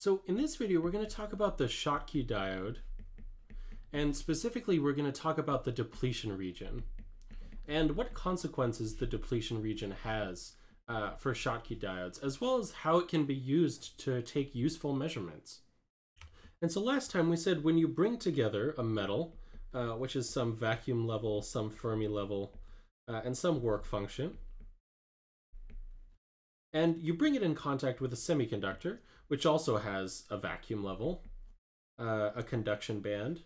So in this video, we're going to talk about the Schottky diode, and specifically we're going to talk about the depletion region, and what consequences the depletion region has uh, for Schottky diodes, as well as how it can be used to take useful measurements. And so last time we said when you bring together a metal, uh, which is some vacuum level, some Fermi level, uh, and some work function, and you bring it in contact with a semiconductor, which also has a vacuum level, uh, a conduction band,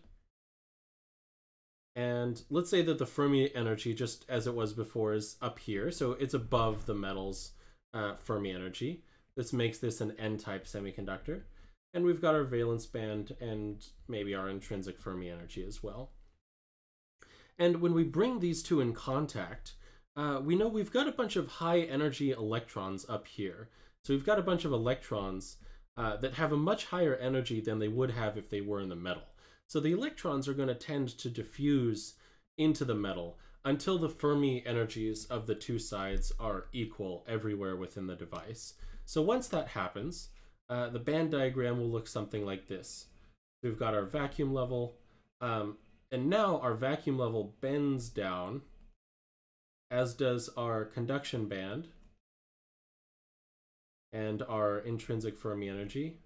and let's say that the Fermi energy, just as it was before, is up here. So it's above the metal's uh, Fermi energy. This makes this an N-type semiconductor. And we've got our valence band and maybe our intrinsic Fermi energy as well. And when we bring these two in contact, uh, we know we've got a bunch of high energy electrons up here. So we've got a bunch of electrons uh, that have a much higher energy than they would have if they were in the metal. So the electrons are going to tend to diffuse into the metal until the Fermi energies of the two sides are equal everywhere within the device. So once that happens, uh, the band diagram will look something like this. We've got our vacuum level, um, and now our vacuum level bends down as does our conduction band and our intrinsic Fermi energy.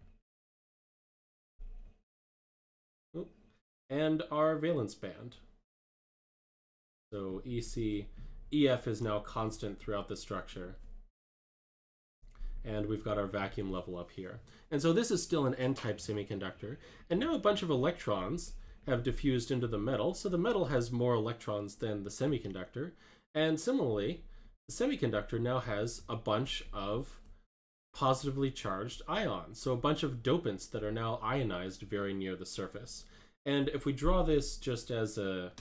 and our valence band. So EC, EF is now constant throughout the structure. And we've got our vacuum level up here. And so this is still an N-type semiconductor. And now a bunch of electrons have diffused into the metal. So the metal has more electrons than the semiconductor. And similarly, the semiconductor now has a bunch of positively charged ions. So a bunch of dopants that are now ionized very near the surface. And if we draw this just as a,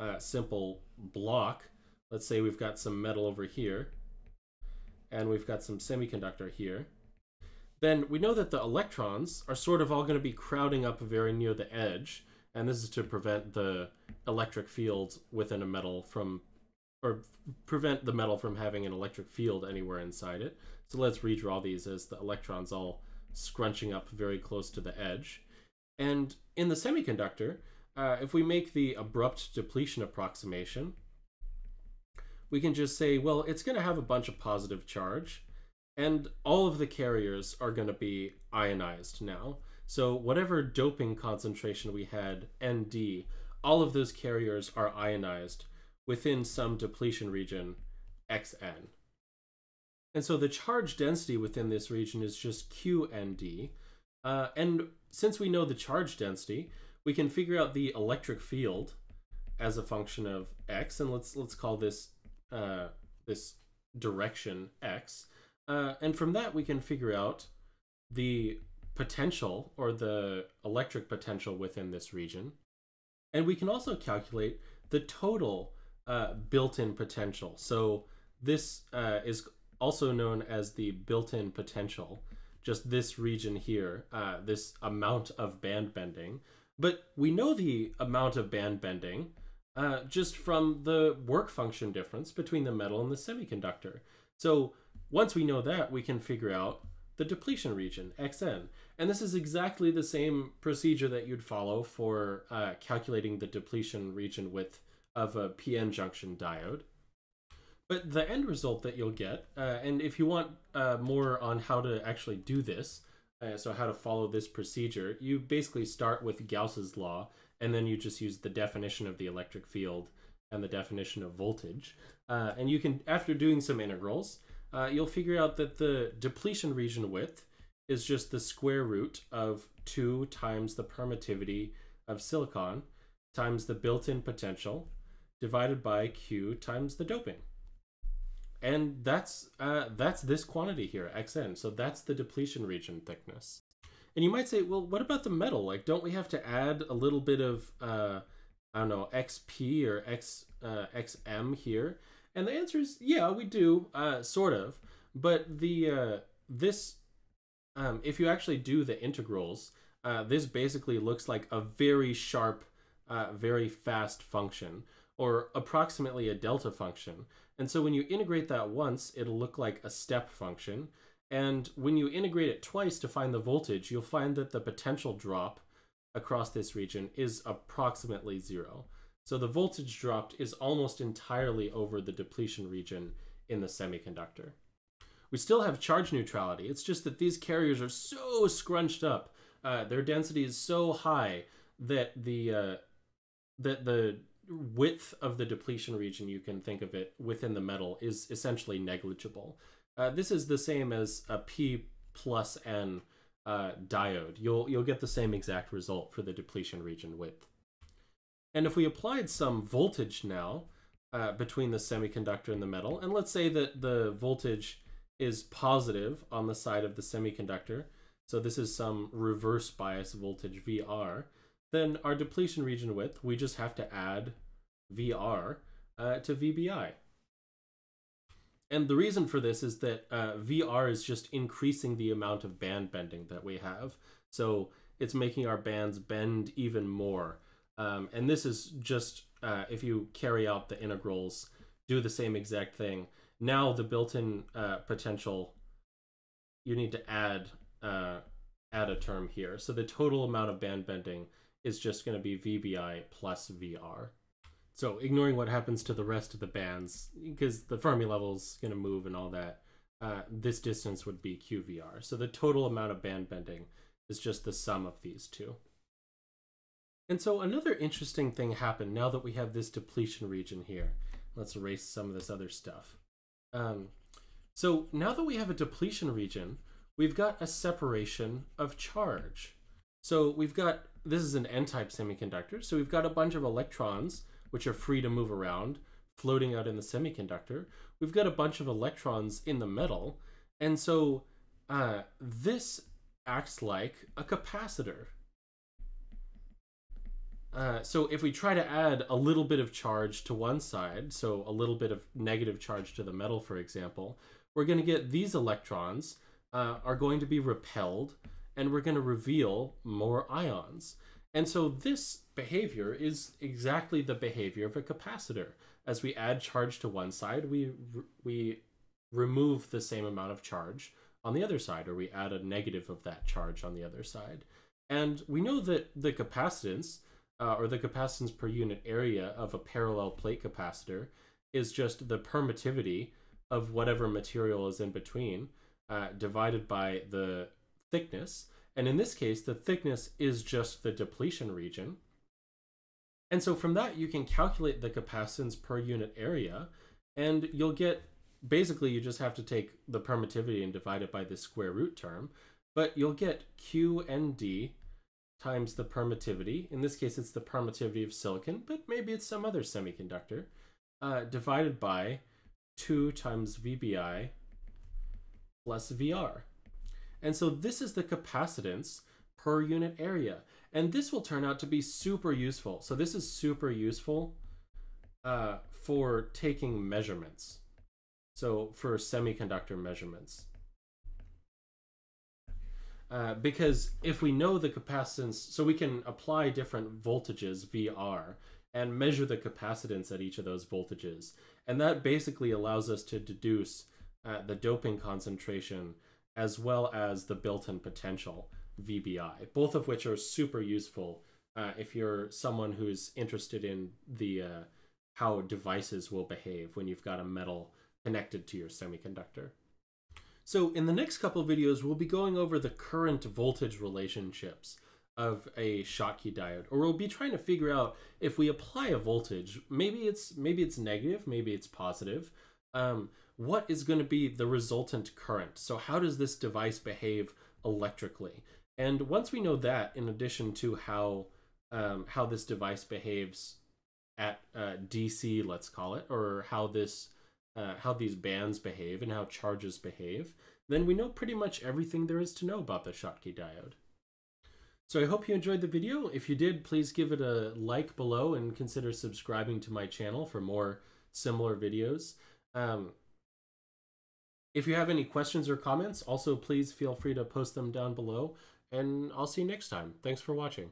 a simple block, let's say we've got some metal over here, and we've got some semiconductor here, then we know that the electrons are sort of all going to be crowding up very near the edge, and this is to prevent the electric field within a metal from or prevent the metal from having an electric field anywhere inside it. So let's redraw these as the electrons all scrunching up very close to the edge. And in the semiconductor, uh, if we make the abrupt depletion approximation, we can just say, well, it's going to have a bunch of positive charge, and all of the carriers are going to be ionized now. So whatever doping concentration we had, ND, all of those carriers are ionized within some depletion region xn. And so the charge density within this region is just qnd. Uh, and since we know the charge density, we can figure out the electric field as a function of x, and let's let's call this uh, this direction x. Uh, and from that, we can figure out the potential or the electric potential within this region. And we can also calculate the total uh, built-in potential. So this uh, is also known as the built-in potential, just this region here, uh, this amount of band bending. But we know the amount of band bending uh, just from the work function difference between the metal and the semiconductor. So once we know that, we can figure out the depletion region, xn. And this is exactly the same procedure that you'd follow for uh, calculating the depletion region width of a PN junction diode. But the end result that you'll get, uh, and if you want uh, more on how to actually do this, uh, so how to follow this procedure, you basically start with Gauss's law, and then you just use the definition of the electric field and the definition of voltage. Uh, and you can, after doing some integrals, uh, you'll figure out that the depletion region width is just the square root of 2 times the permittivity of silicon times the built-in potential divided by Q times the doping. And that's uh, that's this quantity here, xn. So that's the depletion region thickness. And you might say, well, what about the metal? Like, don't we have to add a little bit of, uh, I don't know, xp or x uh, xm here? And the answer is, yeah, we do, uh, sort of. But the uh, this, um, if you actually do the integrals, uh, this basically looks like a very sharp, uh, very fast function or approximately a delta function. And so when you integrate that once, it'll look like a step function. And when you integrate it twice to find the voltage, you'll find that the potential drop across this region is approximately zero. So the voltage dropped is almost entirely over the depletion region in the semiconductor. We still have charge neutrality. It's just that these carriers are so scrunched up. Uh, their density is so high that the uh, that the width of the depletion region, you can think of it within the metal, is essentially negligible. Uh, this is the same as a P plus N uh, diode. You'll you'll get the same exact result for the depletion region width. And if we applied some voltage now uh, between the semiconductor and the metal, and let's say that the voltage is positive on the side of the semiconductor, so this is some reverse bias voltage VR, then our depletion region width, we just have to add VR uh, to VBI. And the reason for this is that uh, VR is just increasing the amount of band bending that we have. So it's making our bands bend even more. Um, and this is just, uh, if you carry out the integrals, do the same exact thing. Now the built-in uh, potential, you need to add uh, add a term here. So the total amount of band bending is just going to be VBI plus VR. So ignoring what happens to the rest of the bands, because the Fermi level is going to move and all that, uh, this distance would be QVR. So the total amount of band bending is just the sum of these two. And so another interesting thing happened now that we have this depletion region here. Let's erase some of this other stuff. Um, so now that we have a depletion region, we've got a separation of charge. So we've got, this is an n-type semiconductor, so we've got a bunch of electrons which are free to move around, floating out in the semiconductor. We've got a bunch of electrons in the metal, and so uh, this acts like a capacitor. Uh, so if we try to add a little bit of charge to one side, so a little bit of negative charge to the metal, for example, we're going to get these electrons uh, are going to be repelled, and we're going to reveal more ions. And so this behavior is exactly the behavior of a capacitor. As we add charge to one side, we we remove the same amount of charge on the other side, or we add a negative of that charge on the other side. And we know that the capacitance, uh, or the capacitance per unit area of a parallel plate capacitor, is just the permittivity of whatever material is in between, uh, divided by the thickness and in this case, the thickness is just the depletion region. And so from that, you can calculate the capacitance per unit area, and you'll get, basically, you just have to take the permittivity and divide it by the square root term, but you'll get Q and D times the permittivity. In this case, it's the permittivity of silicon, but maybe it's some other semiconductor, uh, divided by 2 times VBI plus VR. And so this is the capacitance per unit area. And this will turn out to be super useful. So this is super useful uh, for taking measurements. So for semiconductor measurements. Uh, because if we know the capacitance, so we can apply different voltages VR and measure the capacitance at each of those voltages. And that basically allows us to deduce uh, the doping concentration as well as the built-in potential VBI, both of which are super useful uh, if you're someone who's interested in the uh, how devices will behave when you've got a metal connected to your semiconductor. So in the next couple videos, we'll be going over the current voltage relationships of a Schottky diode, or we'll be trying to figure out if we apply a voltage, maybe it's maybe it's negative, maybe it's positive. Um, what is going to be the resultant current? So how does this device behave electrically? And once we know that, in addition to how um, how this device behaves at uh, DC, let's call it, or how this uh, how these bands behave and how charges behave, then we know pretty much everything there is to know about the Schottky diode. So I hope you enjoyed the video. If you did, please give it a like below and consider subscribing to my channel for more similar videos. Um, if you have any questions or comments, also please feel free to post them down below, and I'll see you next time. Thanks for watching.